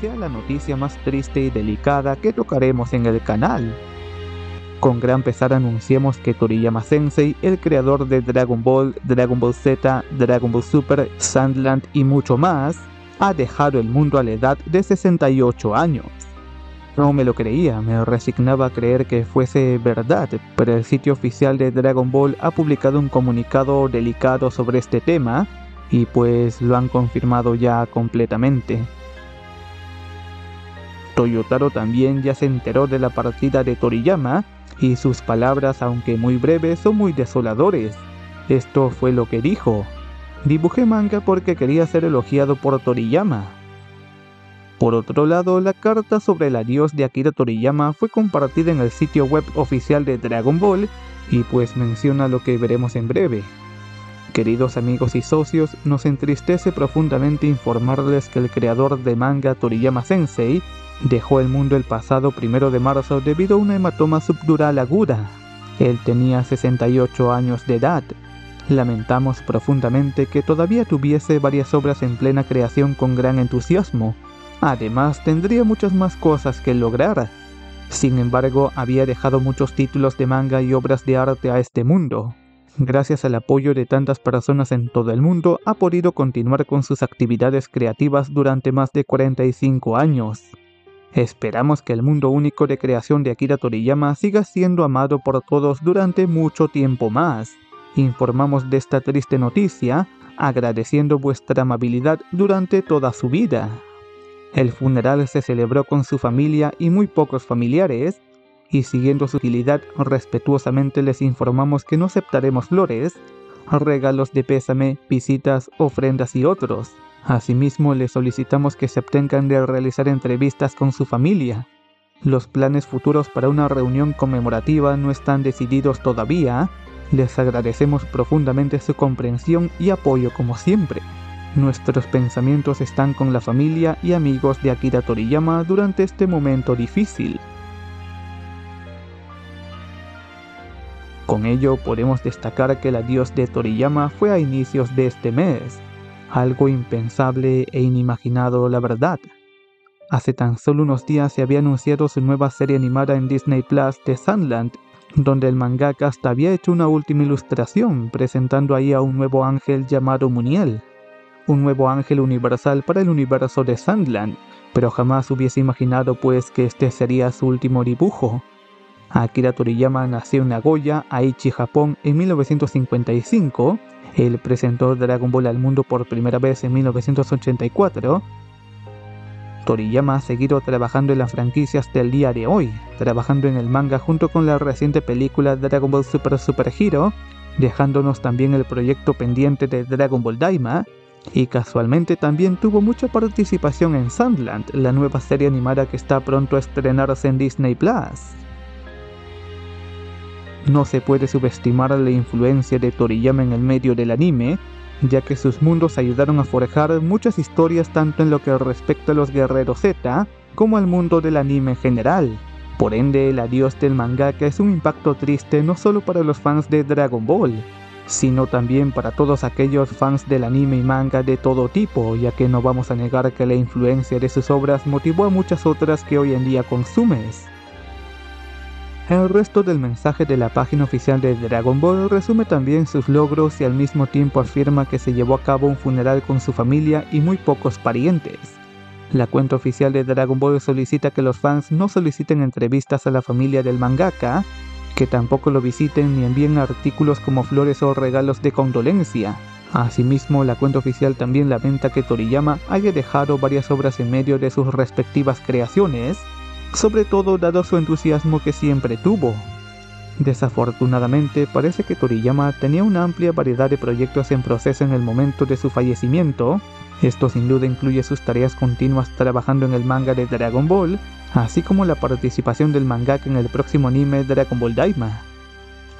sea la noticia más triste y delicada que tocaremos en el canal. Con gran pesar anunciamos que Toriyama Sensei, el creador de Dragon Ball, Dragon Ball Z, Dragon Ball Super, Sandland y mucho más, ha dejado el mundo a la edad de 68 años. No me lo creía, me resignaba a creer que fuese verdad, pero el sitio oficial de Dragon Ball ha publicado un comunicado delicado sobre este tema y pues lo han confirmado ya completamente. Toyotaro también ya se enteró de la partida de Toriyama y sus palabras, aunque muy breves, son muy desoladores. Esto fue lo que dijo. Dibujé manga porque quería ser elogiado por Toriyama. Por otro lado, la carta sobre el adiós de Akira Toriyama fue compartida en el sitio web oficial de Dragon Ball y pues menciona lo que veremos en breve. Queridos amigos y socios, nos entristece profundamente informarles que el creador de manga Toriyama Sensei dejó el mundo el pasado primero de marzo debido a una hematoma subdural aguda. Él tenía 68 años de edad. Lamentamos profundamente que todavía tuviese varias obras en plena creación con gran entusiasmo. Además, tendría muchas más cosas que lograr. Sin embargo, había dejado muchos títulos de manga y obras de arte a este mundo gracias al apoyo de tantas personas en todo el mundo, ha podido continuar con sus actividades creativas durante más de 45 años. Esperamos que el mundo único de creación de Akira Toriyama siga siendo amado por todos durante mucho tiempo más. Informamos de esta triste noticia, agradeciendo vuestra amabilidad durante toda su vida. El funeral se celebró con su familia y muy pocos familiares, y siguiendo su utilidad respetuosamente les informamos que no aceptaremos flores, regalos de pésame, visitas, ofrendas y otros. Asimismo, les solicitamos que se abstengan de realizar entrevistas con su familia. Los planes futuros para una reunión conmemorativa no están decididos todavía. Les agradecemos profundamente su comprensión y apoyo como siempre. Nuestros pensamientos están con la familia y amigos de Akira Toriyama durante este momento difícil. Con ello podemos destacar que el adiós de Toriyama fue a inicios de este mes, algo impensable e inimaginado la verdad. Hace tan solo unos días se había anunciado su nueva serie animada en Disney Plus de Sandland, donde el mangaka hasta había hecho una última ilustración presentando ahí a un nuevo ángel llamado Muniel, un nuevo ángel universal para el universo de Sandland, pero jamás hubiese imaginado pues que este sería su último dibujo. Akira Toriyama nació en Nagoya, Aichi, Japón, en 1955. Él presentó Dragon Ball al mundo por primera vez en 1984. Toriyama ha seguido trabajando en la franquicia hasta el día de hoy, trabajando en el manga junto con la reciente película Dragon Ball Super Super Hero, dejándonos también el proyecto pendiente de Dragon Ball Daima, y casualmente también tuvo mucha participación en Sandland, la nueva serie animada que está pronto a estrenarse en Disney Plus. No se puede subestimar la influencia de Toriyama en el medio del anime, ya que sus mundos ayudaron a forjar muchas historias tanto en lo que respecta a los guerreros Z como al mundo del anime en general. Por ende, el adiós del mangaka es un impacto triste no solo para los fans de Dragon Ball, sino también para todos aquellos fans del anime y manga de todo tipo, ya que no vamos a negar que la influencia de sus obras motivó a muchas otras que hoy en día consumes. El resto del mensaje de la página oficial de Dragon Ball resume también sus logros y al mismo tiempo afirma que se llevó a cabo un funeral con su familia y muy pocos parientes. La cuenta oficial de Dragon Ball solicita que los fans no soliciten entrevistas a la familia del mangaka, que tampoco lo visiten ni envíen artículos como flores o regalos de condolencia. Asimismo, la cuenta oficial también lamenta que Toriyama haya dejado varias obras en medio de sus respectivas creaciones, sobre todo dado su entusiasmo que siempre tuvo. Desafortunadamente, parece que Toriyama tenía una amplia variedad de proyectos en proceso en el momento de su fallecimiento. Esto sin duda incluye sus tareas continuas trabajando en el manga de Dragon Ball, así como la participación del mangaka en el próximo anime Dragon Ball Daima.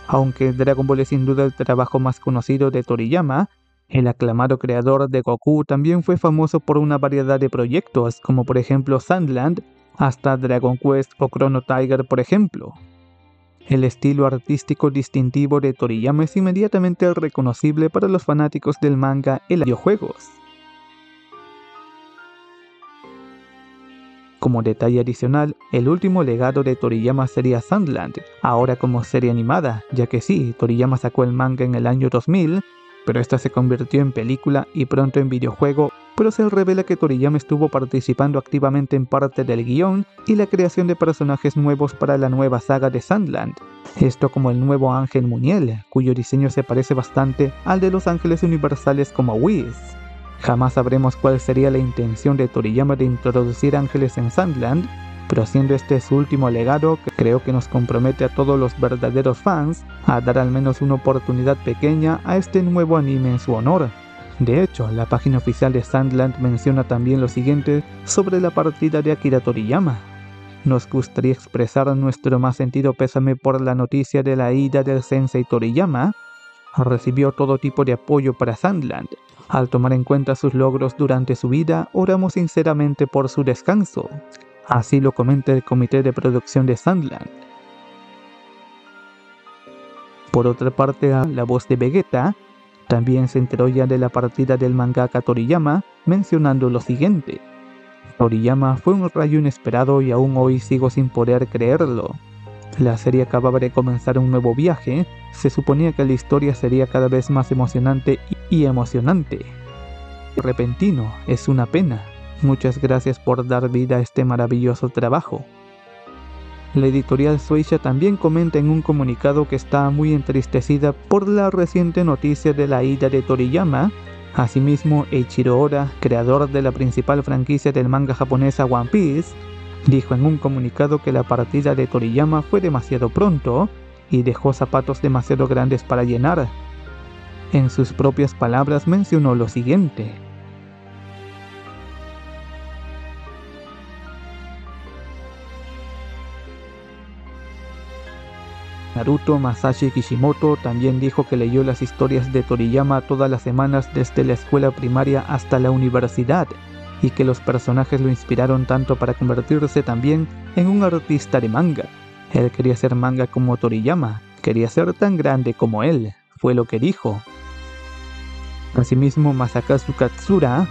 Aunque Dragon Ball es sin duda el trabajo más conocido de Toriyama, el aclamado creador de Goku también fue famoso por una variedad de proyectos, como por ejemplo Sandland, hasta Dragon Quest o Chrono Tiger por ejemplo. El estilo artístico distintivo de Toriyama es inmediatamente reconocible para los fanáticos del manga y los videojuegos. Como detalle adicional, el último legado de Toriyama sería Sandland, ahora como serie animada, ya que sí, Toriyama sacó el manga en el año 2000, pero esta se convirtió en película y pronto en videojuego, pero se revela que Toriyama estuvo participando activamente en parte del guion y la creación de personajes nuevos para la nueva saga de Sandland. Esto como el nuevo Ángel Muniel, cuyo diseño se parece bastante al de los ángeles universales como Whis. Jamás sabremos cuál sería la intención de Toriyama de introducir ángeles en Sandland, pero siendo este su último legado, creo que nos compromete a todos los verdaderos fans a dar al menos una oportunidad pequeña a este nuevo anime en su honor. De hecho, la página oficial de Sandland menciona también lo siguiente sobre la partida de Akira Toriyama. Nos gustaría expresar nuestro más sentido pésame por la noticia de la ida del sensei Toriyama. Recibió todo tipo de apoyo para Sandland, al tomar en cuenta sus logros durante su vida, oramos sinceramente por su descanso. Así lo comenta el comité de producción de Sandland. Por otra parte, la voz de Vegeta también se enteró ya de la partida del mangaka Toriyama, mencionando lo siguiente. Toriyama fue un rayo inesperado y aún hoy sigo sin poder creerlo. La serie acababa de comenzar un nuevo viaje, se suponía que la historia sería cada vez más emocionante y emocionante. Repentino, es una pena. Muchas gracias por dar vida a este maravilloso trabajo. La editorial Suisha también comenta en un comunicado que está muy entristecida por la reciente noticia de la ida de Toriyama. Asimismo, Eiichiro Oda, creador de la principal franquicia del manga japonesa One Piece, Dijo en un comunicado que la partida de Toriyama fue demasiado pronto y dejó zapatos demasiado grandes para llenar. En sus propias palabras mencionó lo siguiente. Naruto Masashi Kishimoto también dijo que leyó las historias de Toriyama todas las semanas desde la escuela primaria hasta la universidad y que los personajes lo inspiraron tanto para convertirse también en un artista de manga. Él quería ser manga como Toriyama, quería ser tan grande como él, fue lo que dijo. Asimismo, Masakazu Katsura,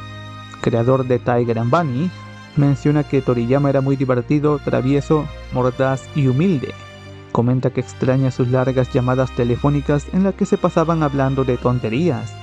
creador de Tiger and Bunny, menciona que Toriyama era muy divertido, travieso, mordaz y humilde. Comenta que extraña sus largas llamadas telefónicas en las que se pasaban hablando de tonterías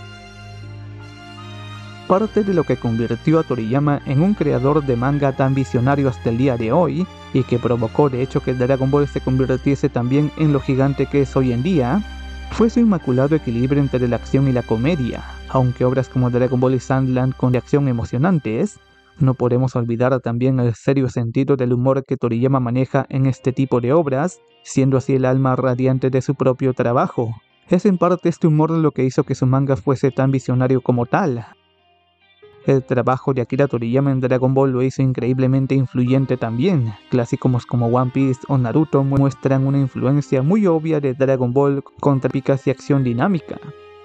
parte de lo que convirtió a Toriyama en un creador de manga tan visionario hasta el día de hoy, y que provocó de hecho que Dragon Ball se convirtiese también en lo gigante que es hoy en día, fue su inmaculado equilibrio entre la acción y la comedia. Aunque obras como Dragon Ball y Sandland con acción emocionantes, no podemos olvidar también el serio sentido del humor que Toriyama maneja en este tipo de obras, siendo así el alma radiante de su propio trabajo. Es en parte este humor lo que hizo que su manga fuese tan visionario como tal, el trabajo de Akira Toriyama en Dragon Ball lo hizo increíblemente influyente también. Clásicos como One Piece o Naruto muestran una influencia muy obvia de Dragon Ball contra picas y acción dinámica.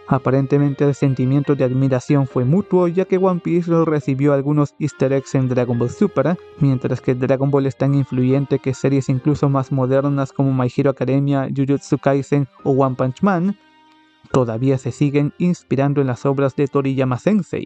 Aparentemente el sentimiento de admiración fue mutuo ya que One Piece recibió algunos easter eggs en Dragon Ball Super, mientras que Dragon Ball es tan influyente que series incluso más modernas como My Hero Academia, Jujutsu Kaisen o One Punch Man todavía se siguen inspirando en las obras de Toriyama Sensei.